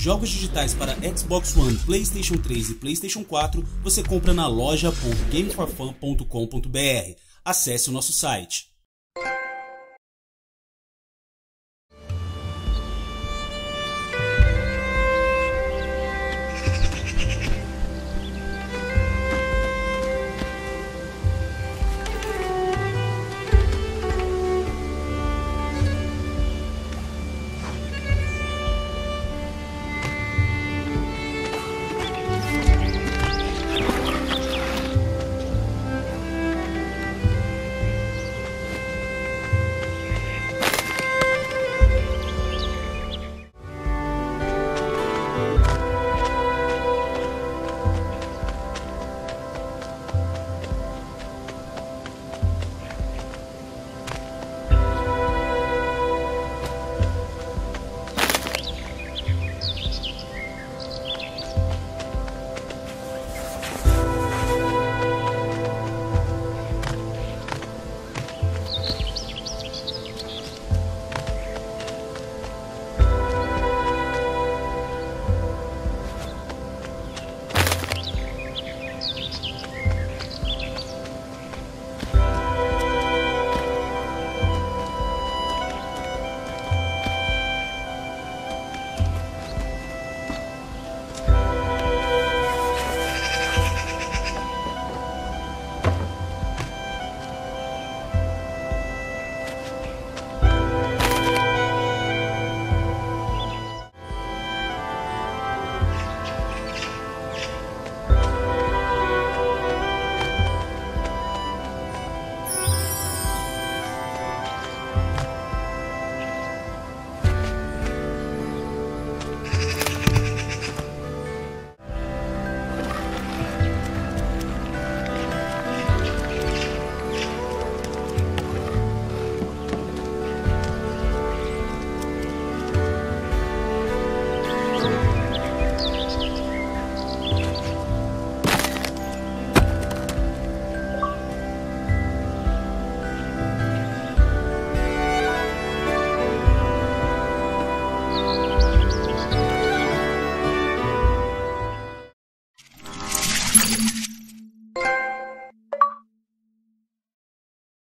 Jogos digitais para Xbox One, PlayStation 3 e PlayStation 4 você compra na loja.gameforfun.com.br. Acesse o nosso site.